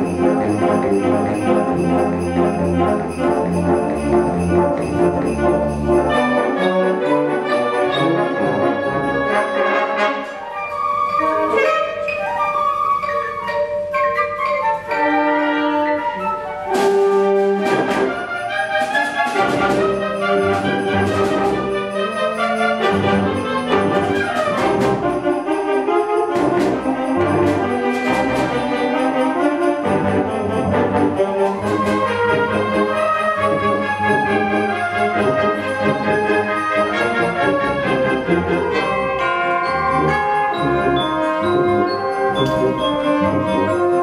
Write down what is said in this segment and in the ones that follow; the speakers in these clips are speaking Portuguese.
down.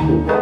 Thank